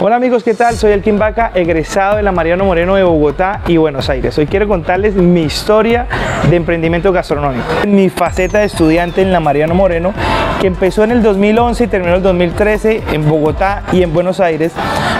Hola amigos, ¿qué tal? Soy Elkin Vaca, egresado de la Mariano Moreno de Bogotá y Buenos Aires. Hoy quiero contarles mi historia de emprendimiento gastronómico. Mi faceta de estudiante en la Mariano Moreno, que empezó en el 2011 y terminó en el 2013 en Bogotá y en Buenos Aires.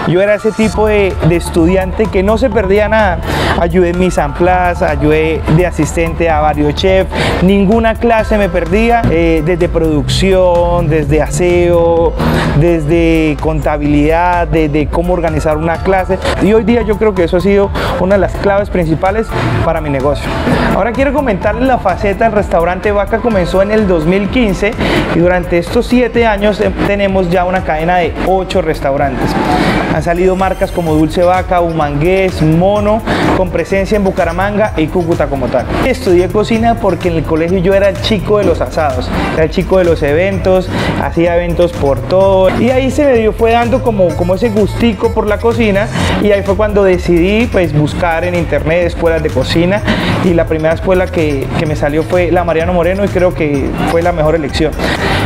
Yo era ese tipo de, de estudiante que no se perdía nada. Ayudé en mis amplas, ayudé de asistente a varios chefs, ninguna clase me perdía, eh, desde producción, desde aseo, desde contabilidad, desde cómo organizar una clase. Y hoy día yo creo que eso ha sido una de las claves principales para mi negocio. Ahora quiero comentarles la faceta del restaurante Vaca comenzó en el 2015 y durante estos siete años eh, tenemos ya una cadena de ocho restaurantes. Han salido marcas como Dulce Vaca, Humangués, Mono, con presencia en Bucaramanga y Cúcuta como tal. Estudié cocina porque en el colegio yo era el chico de los asados, era el chico de los eventos, hacía eventos por todo y ahí se me dio, fue dando como, como ese gustico por la cocina y ahí fue cuando decidí pues buscar en internet escuelas de cocina y la primera escuela que, que me salió fue la Mariano Moreno y creo que fue la mejor elección.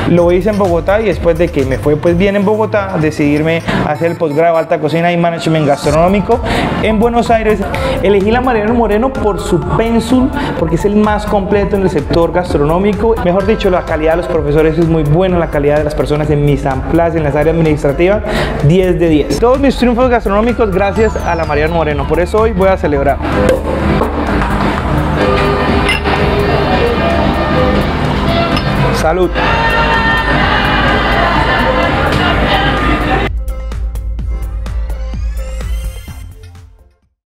Lo hice en Bogotá y después de que me fue pues bien en Bogotá, decidirme hacer el posgrado alta cocina y management gastronómico en Buenos Aires. Elegí la Mariano Moreno por su pénsul, porque es el más completo en el sector gastronómico. Mejor dicho, la calidad de los profesores es muy buena, la calidad de las personas en mis amplas, en las áreas administrativas, 10 de 10. Todos mis triunfos gastronómicos gracias a la Mariano Moreno, por eso hoy voy a celebrar. Salud.